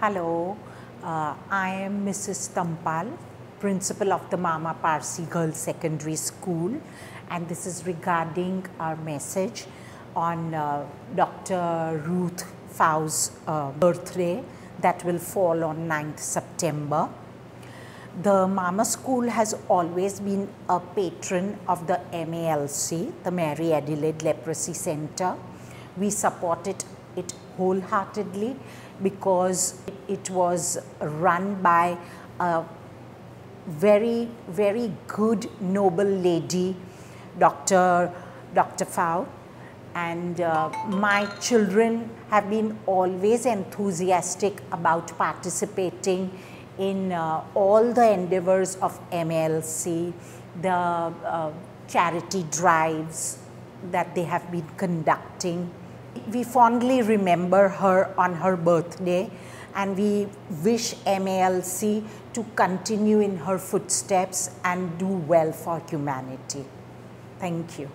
Hello, uh, I am Mrs. Tampal, principal of the Mama Parsi Girls Secondary School, and this is regarding our message on uh, Dr. Ruth Pfau's uh, birthday that will fall on 9th September. The Mama School has always been a patron of the MALC, the Marie Adelaide Leprosy Center. We supported it wholeheartedly because it was run by a very, very good, noble lady, Dr. Dr. Pfau. And uh, my children have been always enthusiastic about participating in uh, all the endeavors of MLC, the uh, charity drives that they have been conducting we fondly remember her on her birthday and we wish MALC to continue in her footsteps and do well for humanity. Thank you.